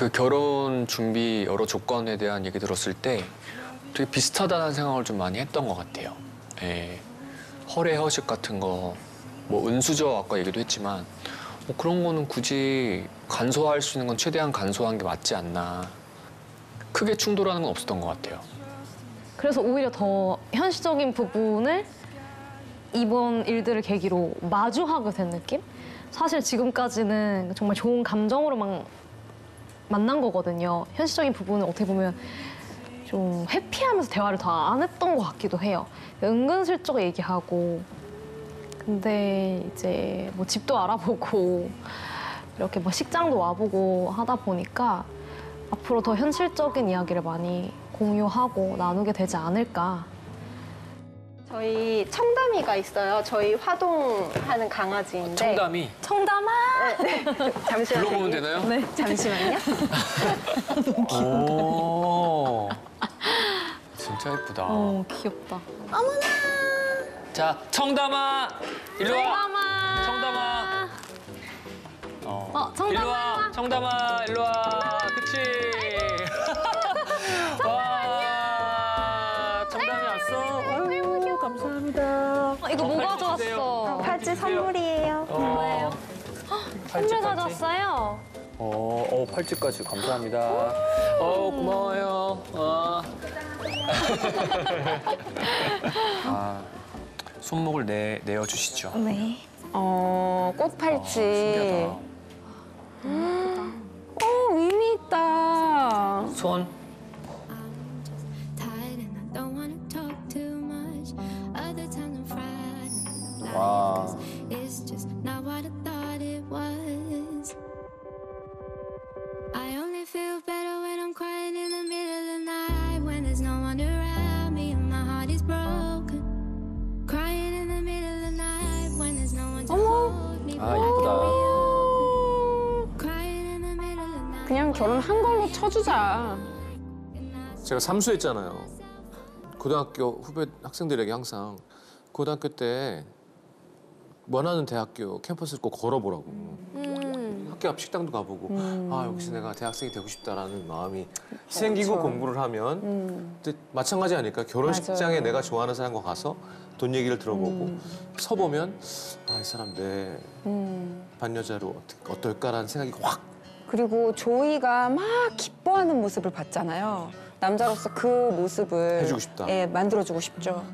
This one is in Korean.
그 결혼 준비 여러 조건에 대한 얘기 들었을 때 되게 비슷하다는 생각을 좀 많이 했던 것 같아요. 예. 허례 허식 같은 거, 뭐 은수저 아까 얘기도 했지만 뭐 그런 거는 굳이 간소화할 수 있는 건 최대한 간소화한 게 맞지 않나. 크게 충돌하는 건 없었던 것 같아요. 그래서 오히려 더 현실적인 부분을 이번 일들을 계기로 마주하게 된 느낌? 사실 지금까지는 정말 좋은 감정으로만 만난 거거든요. 현실적인 부분은 어떻게 보면 좀 회피하면서 대화를 더 안 했던 것 같기도 해요. 은근슬쩍 얘기하고. 근데 이제 뭐 집도 알아보고 이렇게 뭐 식장도 와보고 하다 보니까 앞으로 더 현실적인 이야기를 많이 공유하고 나누게 되지 않을까. 저희 청담이가 있어요. 저희 화동하는 강아지인데. 청담이 청담아! 잠시만요. 불러보면 되나요? 네. 잠시만요. 오. 진짜 예쁘다. 어, 귀엽다. 자, 청담아, 일로 와. 청담아! 청담아. 어, 어, 청담아. 일로 와. 청담아, 일로 와. 그치. 와, 청담이 왔어. 감사합니다. 어, 이거 뭐 팔찌 가져왔어? 팔찌 선물이에요. 뭐예요? 선물 가져왔어요. 어, 어, 팔찌까지 감사합니다. 어, 고마워요. 어. 아, 손목을 내, 내어주시죠. 네. 어, 꽃팔찌. 신기하다. 어, 의미 있다. 손. 아. 그냥 결혼한 걸로 쳐주자. 제가 삼수했잖아요. 고등학교 후배 학생들에게 항상 고등학교 때 원하는 대학교 캠퍼스를 꼭 걸어보라고. 학교 앞 식당도 가보고 아 여기서 내가 대학생이 되고 싶다라는 마음이 생기고 공부를 하면 근데 마찬가지 아닐까 결혼식장에 내가 좋아하는 사람과 가서 돈 얘기를 들어보고 서보면 아 이 사람 내 반여자로 어떨- 어떨까라는 생각이 확 그리고 조이가 막 기뻐하는 모습을 봤잖아요. 남자로서 그 모습을 해주고 싶다. 예, 만들어주고 싶죠.